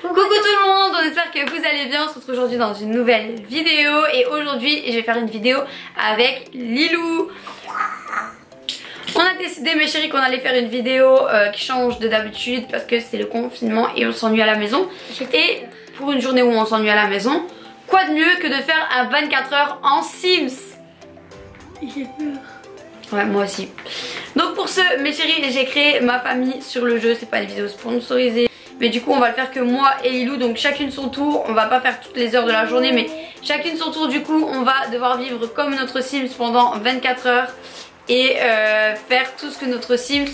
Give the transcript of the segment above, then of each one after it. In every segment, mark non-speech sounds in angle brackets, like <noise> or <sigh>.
Coucou tout le monde, on espère que vous allez bien, on se retrouve aujourd'hui dans une nouvelle vidéo et aujourd'hui je vais faire une vidéo avec Lilou On a décidé mes chéris qu'on allait faire une vidéo euh, qui change de d'habitude parce que c'est le confinement et on s'ennuie à la maison et pour une journée où on s'ennuie à la maison, quoi de mieux que de faire un 24 heures en Sims? J'ai peur. Ouais, moi aussi. Donc pour ce, mes chéris, j'ai créé ma famille sur le jeu. C'est pas une vidéo sponsorisée. Mais du coup, on va le faire que moi et Lilou. Donc chacune son tour. On va pas faire toutes les heures de la journée. Mais chacune son tour. Du coup, on va devoir vivre comme notre Sims pendant 24 heures. Et euh, faire tout ce que notre Sims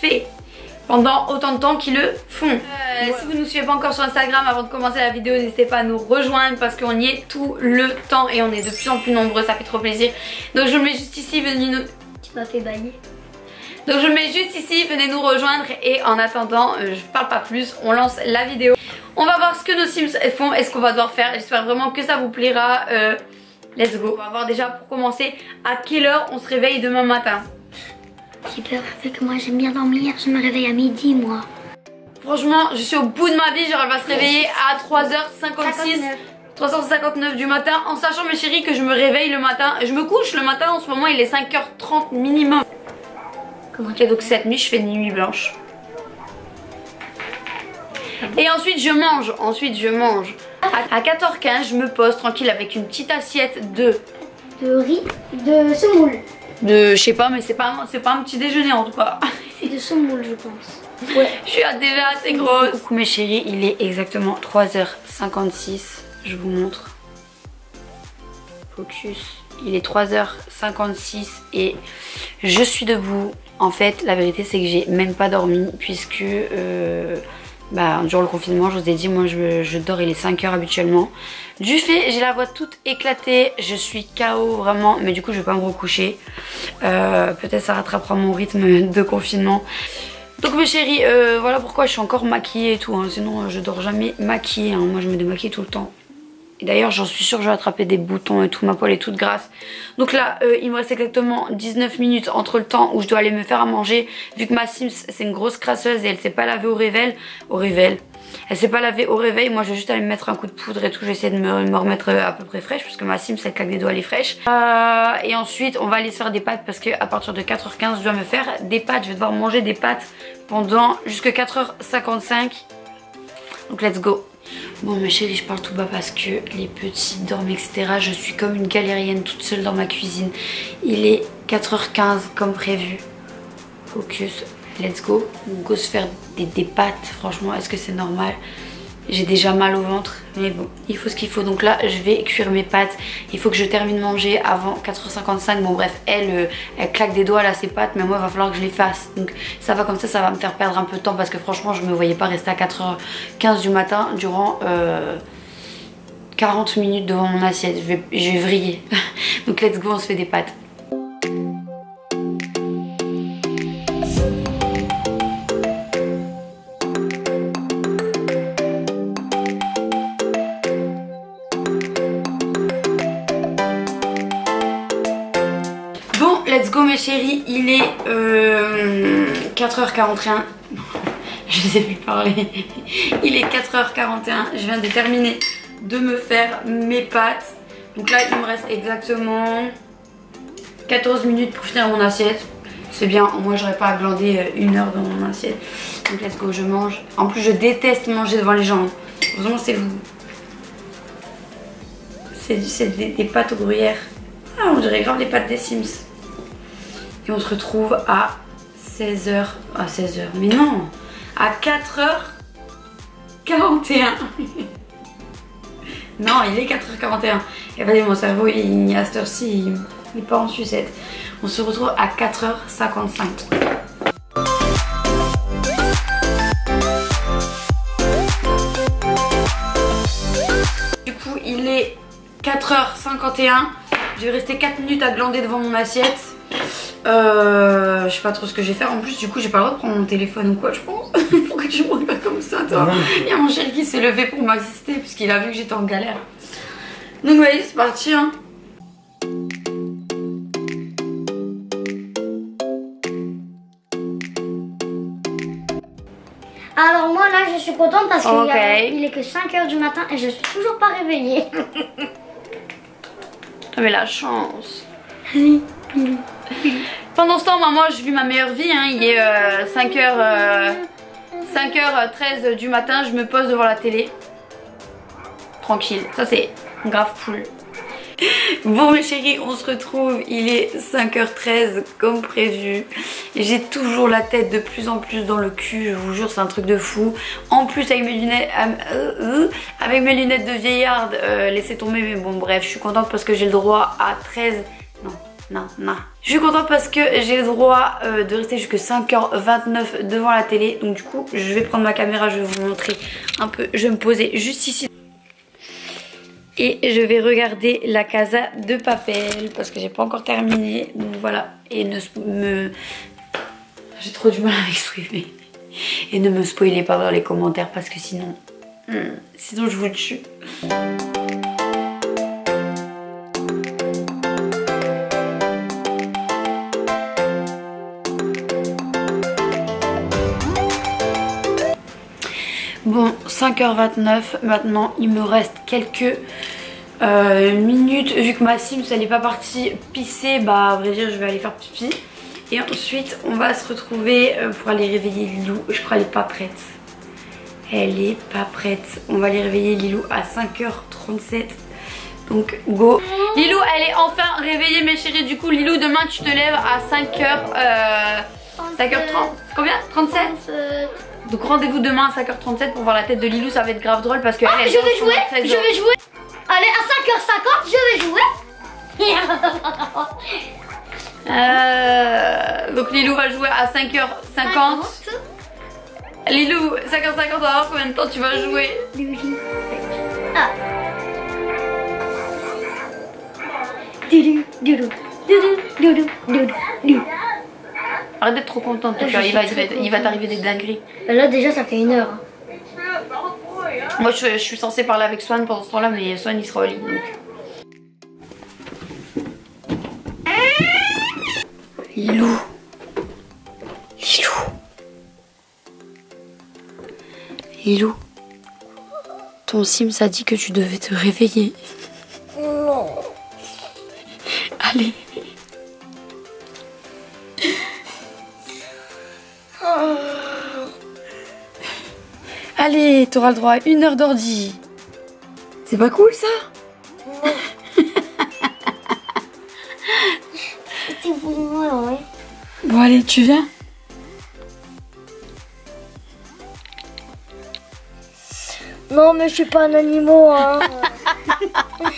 fait pendant autant de temps qu'ils le font. Euh, Si vous ne nous suivez pas encore sur Instagram avant de commencer la vidéo, n'hésitez pas à nous rejoindre parce qu'on y est tout le temps et on est de plus en plus nombreux, ça fait trop plaisir. Donc je vous le mets juste ici, venez nous... Tu m'as fait bailler. Donc je mets juste ici, venez nous rejoindre et en attendant, euh, je parle pas plus, on lance la vidéo. On va voir ce que nos Sims font et ce qu'on va devoir faire. J'espère vraiment que ça vous plaira. Euh, let's go. On va voir déjà pour commencer à quelle heure on se réveille demain matin. J'ai peur vu que moi j'aime bien dormir. Je me réveille à midi moi. Franchement, je suis au bout de ma vie, genre elle va se réveiller à 3h56. 359 du matin en sachant mes chéris que je me réveille le matin je me couche le matin en ce moment il est 5h30 minimum Donc cette nuit je fais une nuit blanche. Et ensuite je mange ensuite je mange. À 14h15 je me pose tranquille avec une petite assiette de De riz, de semoule. de je sais pas mais c'est pas pas un petit déjeuner en tout cas. <laughs> C'est de semoule je pense. Ouais. je suis déjà assez grosse. Coucou mes chéris il est exactement 3h56 je vous montre. Focus. Il est 3h56 et je suis debout en fait la vérité c'est que j'ai même pas dormi puisque euh, bah, durant le confinement je vous ai dit moi je, je dors il est 5h habituellement du fait j'ai la voix toute éclatée je suis KO vraiment mais du coup je vais pas me recoucher Euh, peut-être ça rattrapera mon rythme de confinement donc mes chéris, euh, voilà pourquoi je suis encore maquillée et tout. hein. Sinon, je dors jamais maquillée. hein. Moi, je me démaquille tout le temps. D'ailleurs, j'en suis sûre, je vais attraper des boutons et tout. Ma poêle est toute grasse. Donc là, euh, il me reste exactement 19 minutes entre le temps où je dois aller me faire à manger. Vu que ma Sims, c'est une grosse crasseuse et elle s'est pas lavée au réveil. Au réveil. Elle s'est pas lavée au réveil. Moi, je vais juste aller me mettre un coup de poudre et tout. Je vais essayer de me, me remettre euh, à peu près fraîche. Parce que ma Sims, elle claque des doigts, elle est fraîche. Euh, et ensuite, on va aller se faire des pâtes. Parce que à partir de 4h15, je dois me faire des pâtes. Je vais devoir manger des pâtes pendant jusque 4h55. Donc, let's go. Bon mes chéris je parle tout bas parce que les petits dorment etc. Je suis comme une galérienne toute seule dans ma cuisine. Il est 4h15 comme prévu. Focus, let's go. On go se faire des, des pâtes. Franchement est-ce que c'est normal? J'ai déjà mal au ventre. Mais bon il faut ce qu'il faut. Donc là je vais cuire mes pâtes. Il faut que je termine de manger avant 4h55. Bon bref elle, euh, elle claque des doigts là ses pâtes. Mais moi il va falloir que je les fasse. Donc ça va comme ça, ça va me faire perdre un peu de temps. Parce que franchement je me voyais pas rester à 4h15 du matin durant... euh, 40 minutes devant mon assiette, je vais, je vais vriller. <laughs> Donc let's go, on se fait des pâtes. Let's go mes chéris, il est euh, 4h41. <laughs> Je sais plus parler. <laughs> Il est 4h41. Je viens de terminer de me faire mes pâtes. Donc là, il me reste exactement 14 minutes pour finir mon assiette. C'est bien, moi j'aurais pas à glander euh, une heure dans mon assiette. Donc let's go, je mange. En plus, je déteste manger devant les gens. Heureusement, c'est vous. C'est des, pâtes au gruyère. Ah, on dirait grave les pâtes des Sims. Et on se retrouve à 16h. À 16h, mais non À 4h41. non, il est 4h41. Et vas-y, mon cerveau, il, à cette heure-ci, il, il est pas en sucette. On se retrouve à 4h55. Du coup, il est 4h51. Je vais rester 4 minutes à glander devant mon assiette. Euh, je sais pas trop ce que je vais faire. En plus, du coup, j'ai pas le droit de prendre mon téléphone ou quoi, je pense. <laughs> Pourquoi tu me regardes comme ça, toi Il y a mon chéri qui s'est levé pour m'assister puisqu'il a vu que j'étais en galère. Donc, voyez, c'est parti. Hein. Alors moi là je suis contente parce qu'il est que 5h du matin et je suis toujours pas réveillée. <laughs> T'avais la chance. <laughs> Pendant ce temps, moi, je vis ma meilleure vie. hein. Il est 5h, 5h13 du matin. Je me pose devant la télé. Tranquille. Ça, c'est grave cool. <laughs> Bon mes chéris, on se retrouve, il est 5h13 comme prévu. J'ai toujours la tête de plus en plus dans le cul, je vous jure c'est un truc de fou. En plus avec mes lunettes, euh, euh, avec mes lunettes de vieillarde, euh, laissez tomber mais bon bref, je suis contente parce que j'ai le droit à 13... Je suis contente parce que j'ai le droit euh, de rester jusque 5h29 devant la télé. Donc du coup, je vais prendre ma caméra, je vais vous montrer un peu. Je vais me poser juste ici. Et je vais regarder la Casa de Papel parce que j'ai pas encore terminé. Donc voilà. Et ne me. J'ai trop du mal à m'exprimer. Et ne me spoilez pas dans les commentaires parce que sinon. hmm, sinon je vous tue. Bon, 5h29 maintenant, il me reste quelques euh, minutes. Vu que ma Sims elle est pas partie pisser, bah à vrai dire je vais aller faire pipi. Et ensuite on va se retrouver euh, pour aller réveiller Lilou. Je crois qu'elle est pas prête. Elle est pas prête. On va aller réveiller Lilou à 5h37. Donc go. Lilou elle est enfin réveillée mes chéris. Du coup Lilou demain tu te lèves à 5h... Euh, 5h30. Combien? 37 Euh, donc rendez-vous demain à 5h37 pour voir la tête de Lilou, ça va être grave drôle parce que Ah, elle, elle je vais jouer, pendant 16 je vais jouer. Allez, à 5h50, je vais jouer. Euh, donc Lilou va jouer à 5h50. Lilou, 5h50, on va voir combien de temps tu vas jouer. Ah. Doudou, doudou, doudou, doudou, doudou, doudou. Arrête d'être trop contente, Je il va, il va, très il va t'arriver des dingueries. Là déjà ça fait une heure. Moi je, je suis censée parler avec Swan pendant ce temps-là, mais Swan il sera au lit donc. Lilou. Lilou. Lilou. Ton Sims a dit que tu devais te réveiller. Allez, t'auras le droit à une heure d'ordi. C'est pas cool ça? C'était pour moi, ouais. <laughs> Bon allez, tu viens? Non mais je suis pas un animal, hein. <laughs>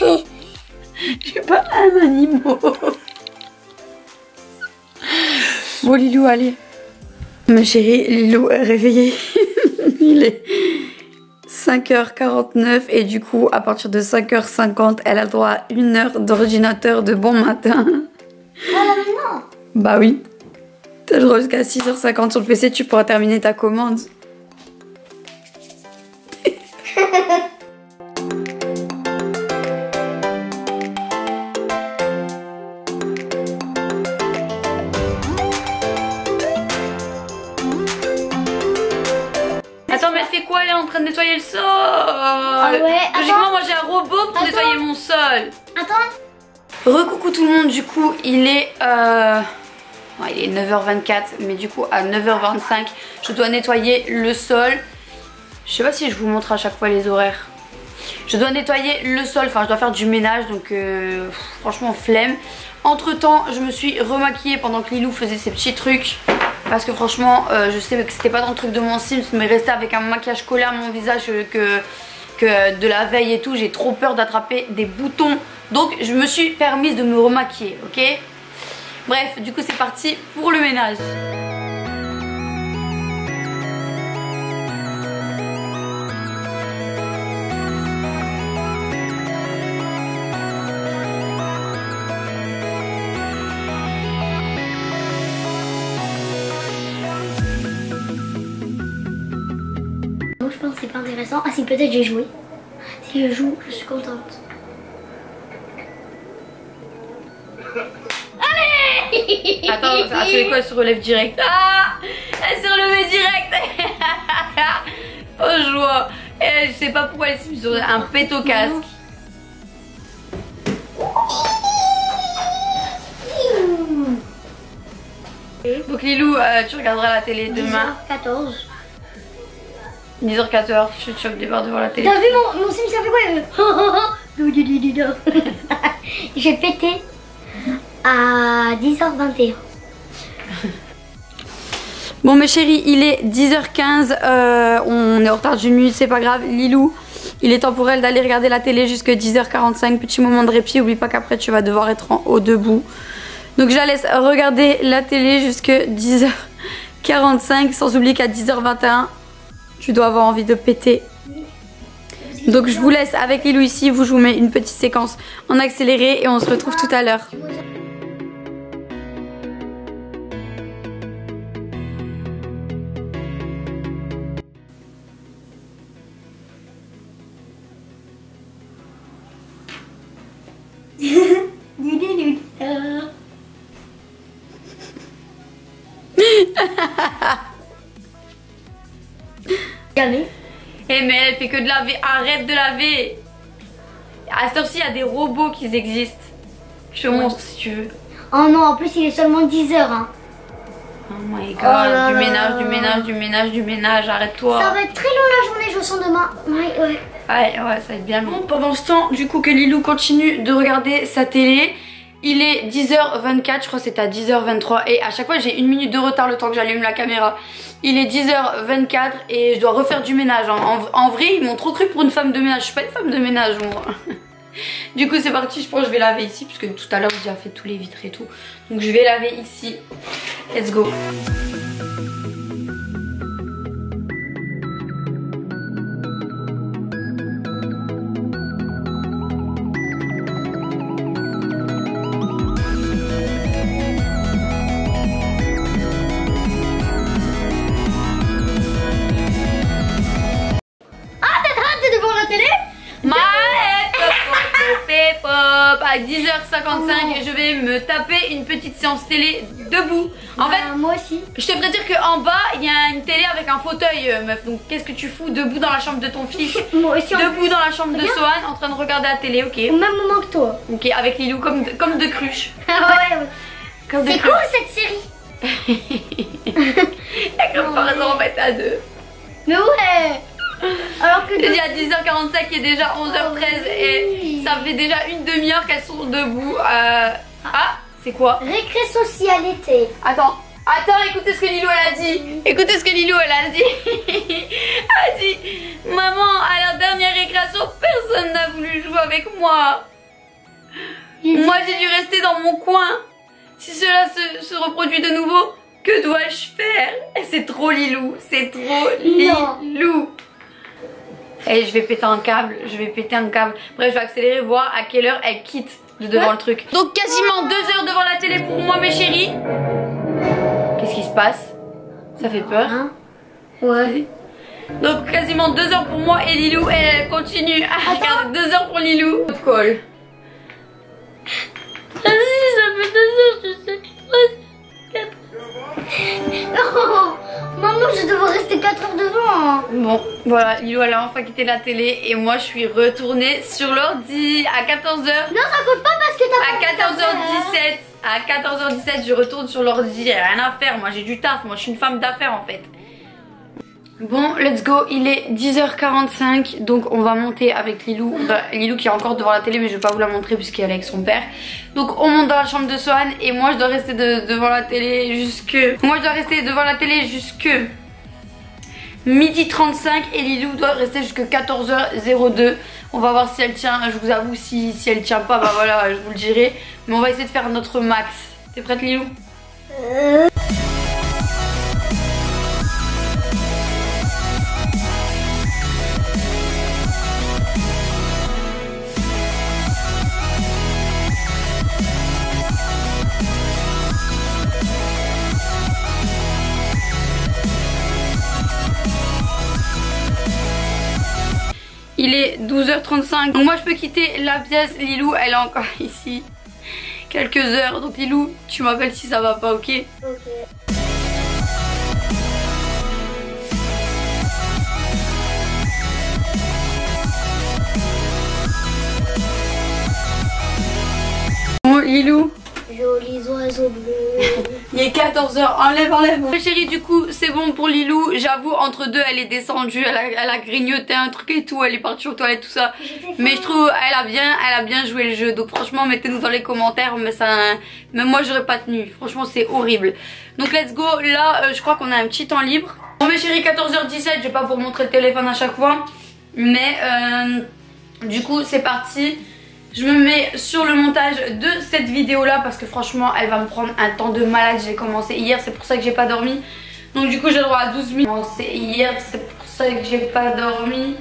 <laughs> Je suis pas un animal. Bon Lilou, allez. Ma chérie, Lilou est réveillée. Il est 5h49 et du coup, à partir de 5h50, elle a le droit à une heure d'ordinateur de bon matin. Maintenant. Bah oui. T'as le droit jusqu'à 6h50 sur le PC, tu pourras terminer ta commande. Nettoyer le sol ouais, Logiquement, moi j'ai un robot pour Attends. nettoyer mon sol. Attends. Recoucou tout le monde, du coup il est euh, il est 9h24 mais du coup à 9h25 je dois nettoyer le sol. Je sais pas si je vous montre à chaque fois les horaires. Je dois nettoyer le sol, enfin je dois faire du ménage donc euh, franchement flemme. Entre temps je me suis remaquillée pendant que Lilou faisait ses petits trucs. Parce que franchement euh, je sais que c'était pas dans le truc de mon Sims mais rester avec un maquillage collé à mon visage euh, que, que de la veille et tout j'ai trop peur d'attraper des boutons. Donc je me suis permise de me remaquiller ok? Bref du coup c'est parti pour le ménage. C'est. Ah si peut-être j'ai joué. Si je joue, je suis contente. Attends, ah, fais quoi, elle se relève direct? Ah Elle s'est relevée direct. <laughs> oh joie. Et je sais pas pourquoi elle s'est mise sur un au casque. Donc Lilou, euh, tu regarderas la télé demain. 14. 10h14, je te choque des barres devant la télé. T'as vu mon, mon sim, ça fait quoi <laughs> <laughs> J'ai pété à 10h21. Bon mes chéris, il est 10h15, euh, on est en retard d'une minute, c'est pas grave. Lilou, il est temps pour elle d'aller regarder la télé jusqu'à 10h45, petit moment de répit, oublie pas qu'après tu vas devoir être en haut debout. Donc je la laisse regarder la télé jusqu'à 10h45, sans oublier qu'à 10h21, tu dois avoir envie de péter. Donc je vous laisse avec Lilou ici, vous je vous mets une petite séquence en accéléré et on se retrouve tout à l'heure. Jamais. Eh mais elle fait que de laver, arrête de laver À cette heure-ci, il y a des robots qui existent. Je te montre si tu veux. Oh non, en plus il est seulement 10h. Hein. Oh my god, Oh là du là ménage, là du ménage, du ménage, du ménage, arrête-toi. Ça va être très long la journée, je sens demain. Ouais, ouais. Ouais, ouais, ça va être bien long. Pendant ce temps, du coup, que Lilou continue de regarder sa télé, il est 10h24, je crois que c'est à 10h23. Et à chaque fois, j'ai une minute de retard le temps que j'allume la caméra. Il est 10h24 et je dois refaire du ménage. En, en- en vrai, ils m'ont trop cru pour une femme de ménage. Je suis pas une femme de ménage, moi. <laughs> Du coup, c'est parti. Je pense que je vais laver ici, puisque tout à l'heure, j'ai déjà fait tous les vitres et tout. Donc, je vais laver ici. Let's go. À 10h55 je vais me taper une petite séance télé debout. En fait, Bah, moi aussi. je te ferais dire qu'en bas il y a une télé avec un fauteuil euh, meuf. Donc qu'est-ce que tu fous debout dans la chambre de ton <laughs> fils? Moi aussi. Debout dans la chambre de. Sohan en train de regarder la télé, ok. Au même moment que toi. Ok, avec Lilou comme de, comme de cruche. <laughs> Ah ouais. Comme C'est cool cette série. <laughs> La comparaison en fait à deux. Mais ouais. Alors que J'ai dit à 10h45, il est déjà 11h13 et oui. ça fait déjà une demi-heure qu'elles sont debout. Euh... Ah, c'est quoi récré socialité. Attends, attends, écoutez ce que Lilou elle a dit. Écoutez ce que Lilou elle a dit. <laughs> elle a dit Maman, à la dernière récréation, personne n'a voulu jouer avec moi. Moi j'ai dû rester dans mon coin. Si cela se, se reproduit de nouveau, que dois-je faire? Et C'est trop Lilou, c'est trop Non. Et je vais péter un câble, je vais péter un câble. Bref, je vais accélérer, voir à quelle heure elle quitte de devant le truc. Donc quasiment deux heures devant la télé pour moi mes chéris. Qu'est-ce qui se passe? Ça fait peur. Hein? Ouais. Donc quasiment deux heures pour moi et Lilou elle continue à regarder deux heures pour Lilou. Call. Bon, voilà, Lilou elle a enfin quitté la télé et moi je suis retournée sur l'ordi à 14h. Non, ça compte pas parce que t'as À 14h17, à 14h17, je retourne sur l'ordi, rien à faire, moi j'ai du taf, moi je suis une femme d'affaires en fait. Bon, let's go, il est 10h45, donc on va monter avec Lilou. Bah, Lilou qui est encore devant la télé, mais je vais pas vous la montrer puisqu'elle est avec son père. Donc on monte dans la chambre de Sohan et moi je dois rester de- devant la télé jusque... Moi je dois rester devant la télé jusque midi 35 et Lilou doit rester jusque 14h02. On va voir si elle tient, je vous avoue, si, si elle tient pas, bah voilà, je vous le dirai. Mais on va essayer de faire notre max. T'es prête Lilou? Donc moi je peux quitter la pièce. Lilou, elle est encore <laughs> ici quelques heures. Donc Lilou, tu m'appelles si ça va pas, ok? Ok. Bon, Lilou, Jolis oiseaux bleus. <laughs> Il est 14h, enlève, enlève. Ma chérie, du coup, c'est bon pour Lilou. J'avoue, entre deux, elle est descendue, elle a, elle a, grignoté un truc et tout, elle est partie aux toilettes, tout ça. Mais je trouve, elle a bien, elle a bien joué le jeu. Donc franchement, mettez-nous dans les commentaires, mais ça, même moi, j'aurais pas tenu. Franchement, c'est horrible. Donc let's go. Là, euh, je crois qu'on a un petit temps libre. Bon, mes chéris, 14h17, je vais pas vous remontrer le téléphone à chaque fois. Mais, euh, du coup, c'est parti. Je me mets sur le montage de cette vidéo là parce que franchement elle va me prendre un temps de malade. J'ai commencé hier, c'est pour ça que j'ai pas dormi. Donc du coup j'ai droit à 12 minutes. C'est hier, c'est pour ça que j'ai pas dormi.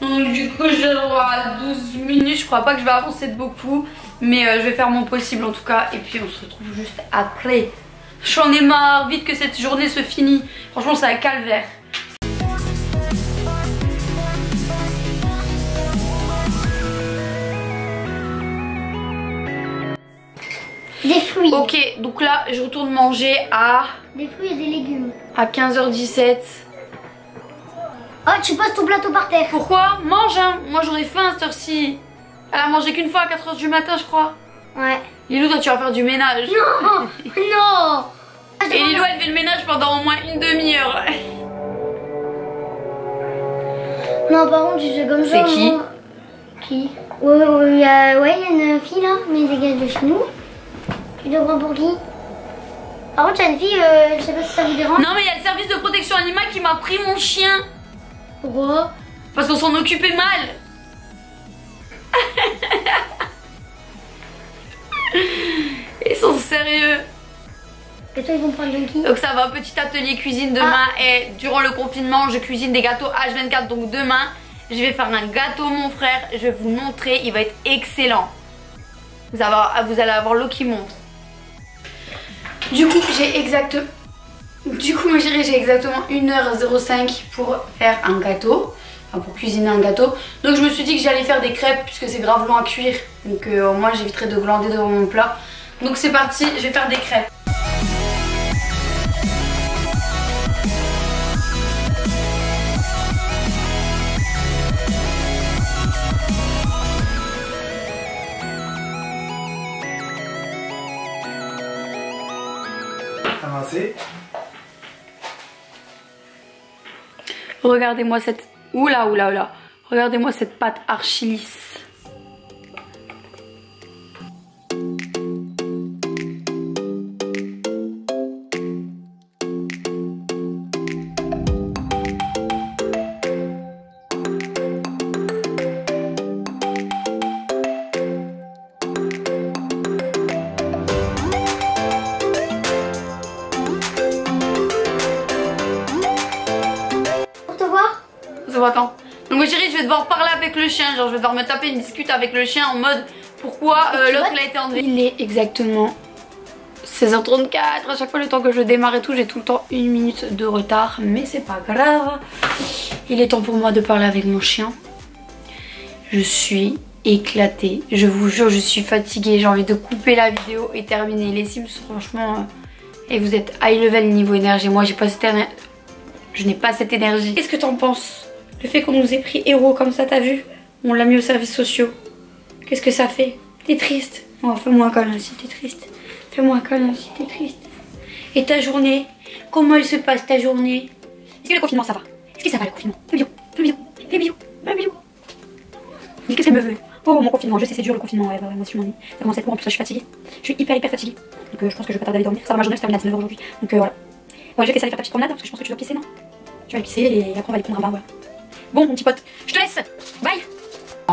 Donc du coup j'ai droit à 12 minutes. Je crois pas que je vais avancer de beaucoup. Mais euh, je vais faire mon possible en tout cas. Et puis on se retrouve juste après. J'en ai marre, vite que cette journée se finit. Franchement c'est un calvaire. Des fruits. Ok, donc là, je retourne manger à... Des fruits et des légumes. À 15h17. Oh, tu poses ton plateau par terre. Pourquoi? Mange, hein Moi, j'aurais faim à cette heure-ci. Elle a mangé qu'une fois à 4h du matin, je crois. Ouais. Lilou, toi, tu vas faire du ménage. Non <laughs> Non Et Lilou, elle fait le ménage pendant au moins une demi-heure. <laughs> Non, par contre, tu fais comme ça. C'est qui moi. Qui? Ouais, ouais, il y a ouais, il y a une fille là, mais dégage de chez nous. Tu te prends pour qui Par contre, a une fille, euh, je sais pas si ça vous dérange. Non, mais il y a le service de protection animale qui m'a pris mon chien. Pourquoi? Parce qu'on s'en occupait mal. <laughs> Ils sont sérieux. Et toi, ils vont prendre qui? Donc ça va, petit atelier cuisine demain. Et durant le confinement, je cuisine des gâteaux H24. Donc demain, je vais faire un gâteau, mon frère. Je vais vous montrer. Il va être excellent. Vous, vous allez avoir l'eau qui monte. Du coup, j'ai exactement... Du coup, ma chérie, j'ai exactement 1h05 pour faire un gâteau. Enfin, pour cuisiner un gâteau. Donc je me suis dit que j'allais faire des crêpes puisque c'est grave long à cuire. Donc euh, au moins, j'éviterai de glander devant mon plat. Donc c'est parti, je vais faire des crêpes. Regardez-moi cette... Oula, oula, oula. Regardez-moi cette pâte archi lisse. Le chien. Genre, je vais devoir me taper une discute avec le chien en mode pourquoi euh, l'autre il a été enlevé. Il est exactement 16h34. À chaque fois, le temps que je démarre et tout, j'ai tout le temps une minute de retard. Mais c'est pas grave. Il est temps pour moi de parler avec mon chien. Je suis éclatée. Je vous jure, je suis fatiguée. J'ai envie de couper la vidéo et terminer les Sims. Franchement, euh, et vous êtes high level niveau énergie. Moi, j'ai pas cette énergie. Je n'ai pas cette énergie. Qu'est-ce que t'en penses? Le fait qu'on nous ait pris héros comme ça, t'as vu? On l'a mis aux services sociaux. Qu'est-ce que ça fait? T'es triste Oh, fais-moi un câlin si t'es triste. Fais-moi un câlin si t'es triste. Et ta journée? Comment elle se passe ta journée? Est-ce que le confinement ça va? Est-ce que ça va le confinement? Fais bisous, fais bisous, fais bisous, fais bisous. Mais qu'est-ce qu'elle me veut Oh mon confinement, je sais c'est dur le confinement, ouais, bah ouais moi aussi je m'ennuie. Ça commence à être lourd en plus, je suis fatiguée. Je suis hyper hyper fatiguée. Donc euh, je pense que je vais pas tarder à aller dormir. Ça va ma journée se termine à 19h aujourd'hui. Donc euh, voilà. Ouais, je vais essayer d'aller faire ta petite promenade parce que je pense que tu dois pisser, non? Tu vas aller pisser et après on va aller prendre un bain, voilà. Bon, mon petit pote, je te laisse. Bye.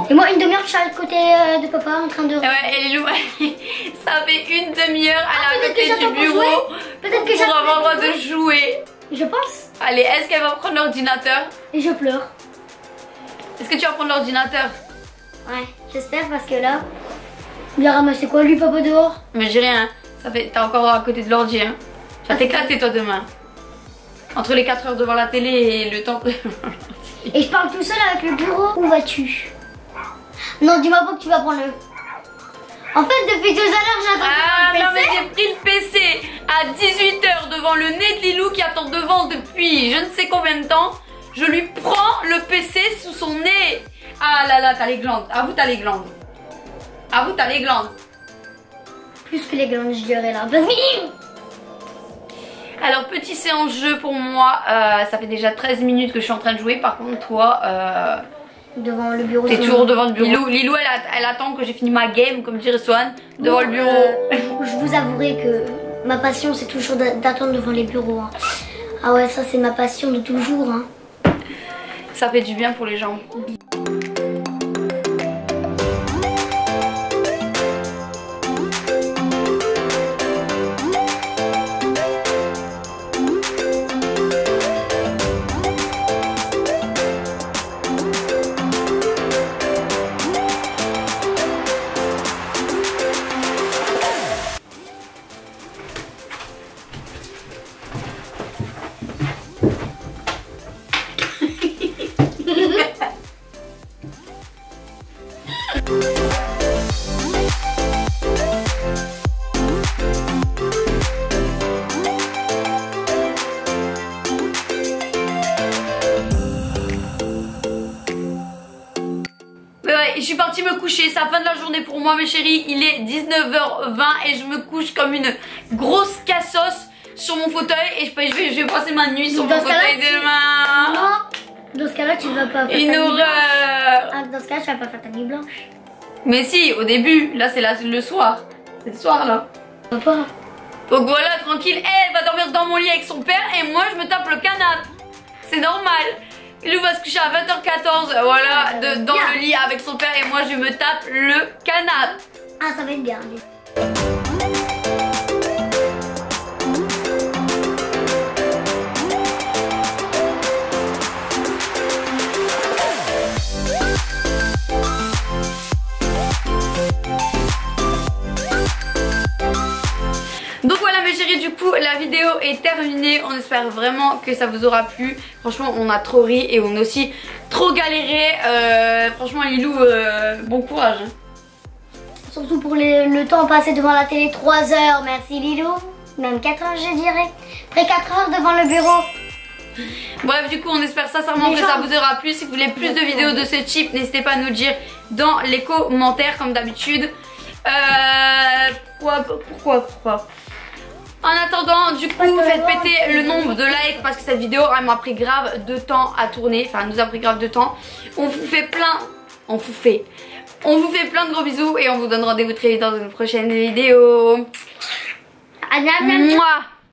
Et moi, une demi-heure, je suis à côté euh, de papa en train de. Ouais, elle est lourde. <laughs> Ça fait une demi-heure, elle est à côté du bureau. Peut-être que pour avoir le droit de jouer. Je pense. Allez, est-ce qu'elle va prendre l'ordinateur? Et je pleure. Est-ce que tu vas prendre l'ordinateur? Ouais, j'espère parce que là. Il a ramassé quoi lui, papa dehors? Mais j'ai rien. Ça fait, t'es encore à côté de l'ordi. Hein. Tu vas t'éclater toi demain. Entre les 4 heures devant la télé et le temps. <laughs> Et je parle tout seul avec le bureau. Où vas-tu? Non, dis-moi pas que tu vas prendre le. En fait, depuis tout à l'heure, j'attends Ah non mais j'ai pris le PC à 18h devant le nez de Lilou qui attend devant depuis je ne sais combien de temps. Je lui prends le PC sous son nez. Ah là là, t'as les glandes. À vous, t'as les glandes. À vous, t'as les glandes. plus que les glandes, je dirais là. Vas-y Alors petit séance jeu pour moi, euh, ça fait déjà 13 minutes que je suis en train de jouer. Par contre toi, euh, Devant le bureau. t'es toujours devant le bureau. Lilou, Lilou, elle, a- elle attend que j'ai fini ma game, comme dirait Swan, devant le bureau. Euh, je vous avouerai que ma passion, c'est toujours d'a- d'attendre devant les bureaux. hein. Ah ouais, ça, c'est ma passion de toujours. Hein. Ça fait du bien pour les jambes. Il est 19h20 et je me couche comme une grosse cassos sur mon fauteuil et je, vais, je vais passer ma nuit sur Dans mon fauteuil tu- demain. Non, dans ce cas-là, tu vas pas faire Une ta nuit blanche. horreur Ah, dans ce cas-là, tu vas pas faire ta nuit blanche. Mais si, au début, là c'est le soir, c'est le soir là. Pas. Donc voilà, tranquille, elle va dormir dans mon lit avec son père et moi je me tape le canapé. C'est normal. Il va se coucher à 20h14, voilà, de- dans le lit avec son père et moi je me tape le canapé. Ah, ça va être bien. Donc voilà mes chéris, du coup la vidéo est terminée. On espère vraiment que ça vous aura plu. Franchement, on a trop ri et on a aussi trop galéré. Euh, franchement, Lilou, euh, bon courage. Surtout pour les- le temps passé devant la télé, 3 heures. Merci Lilou. Même 4 heures, je dirais. Après 4 heures devant le bureau. Bref, du coup, on espère sincèrement que ça vous aura plu. Si vous voulez plus de vidéos de ce type, n'hésitez pas à nous le dire dans les commentaires, comme d'habitude. Euh, pourquoi, pourquoi, pourquoi? En attendant, du coup, faites péter le nombre de likes parce que cette vidéo, elle m'a pris grave de temps à tourner. Enfin, elle nous a pris grave de temps. On vous fait plein, on vous fait, on vous fait plein de gros bisous et on vous donne rendez-vous très vite dans une prochaine vidéo. Mouah